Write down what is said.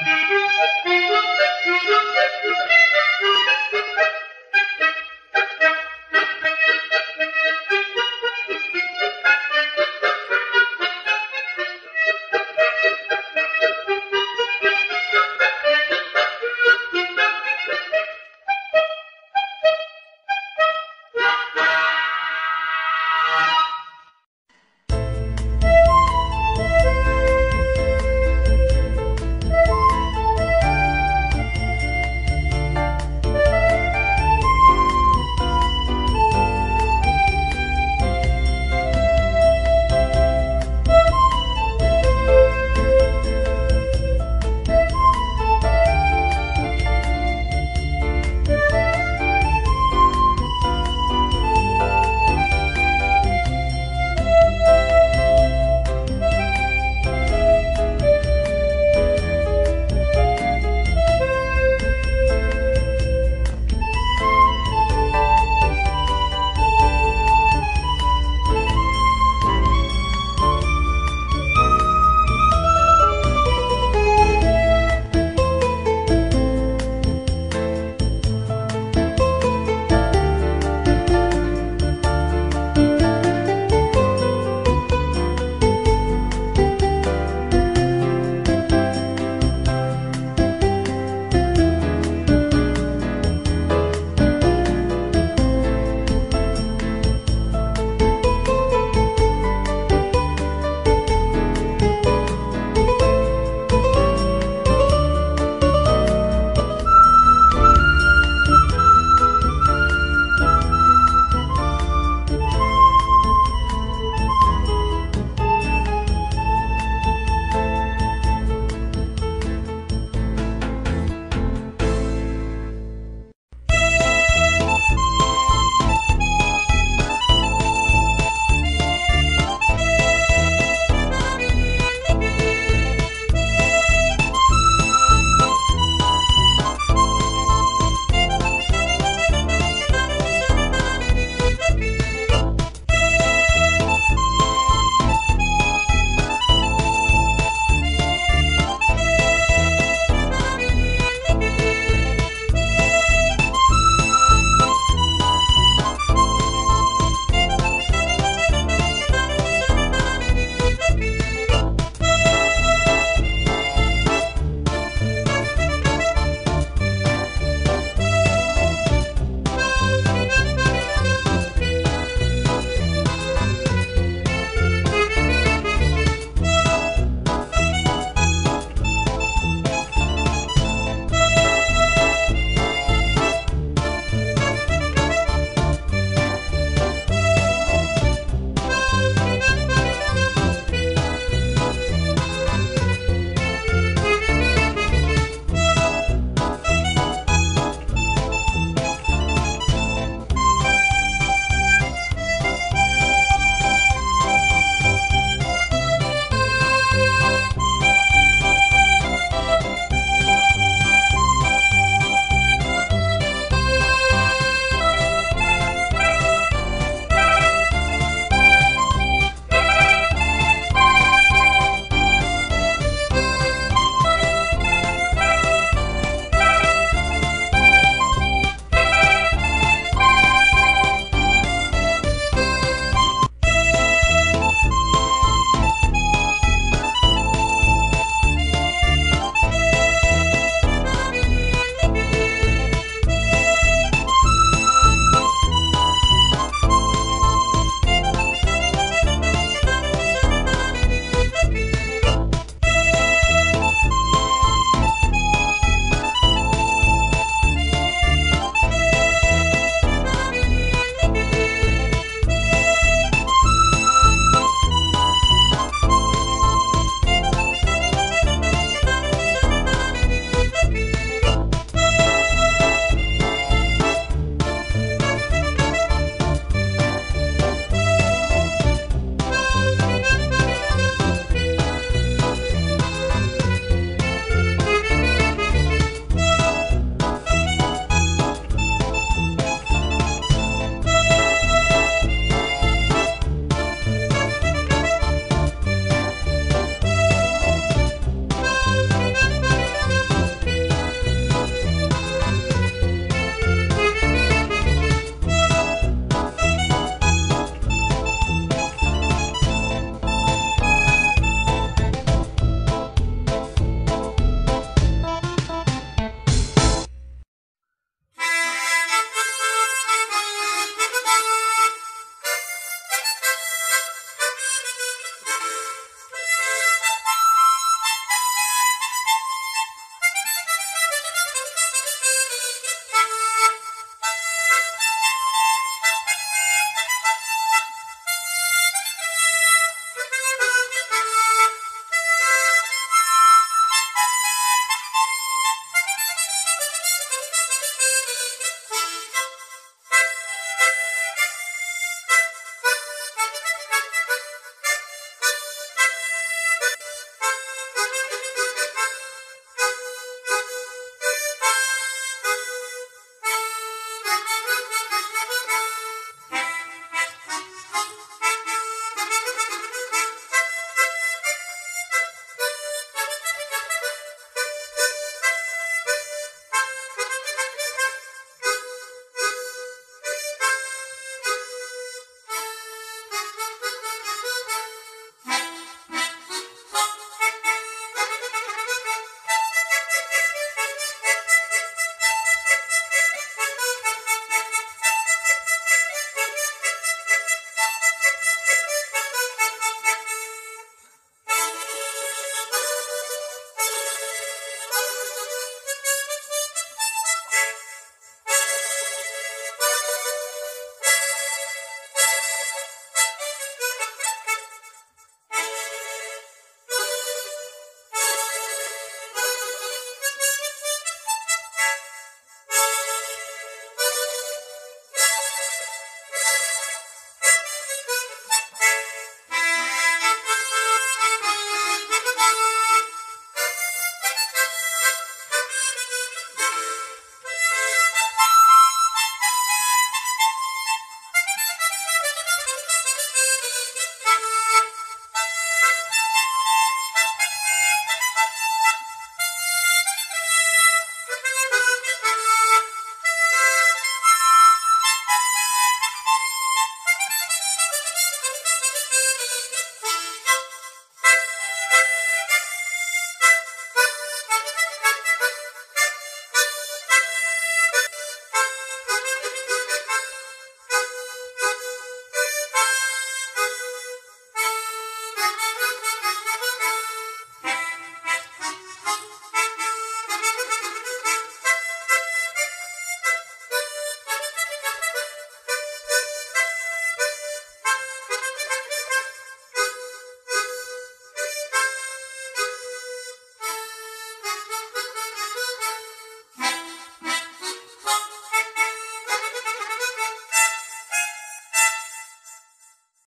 Música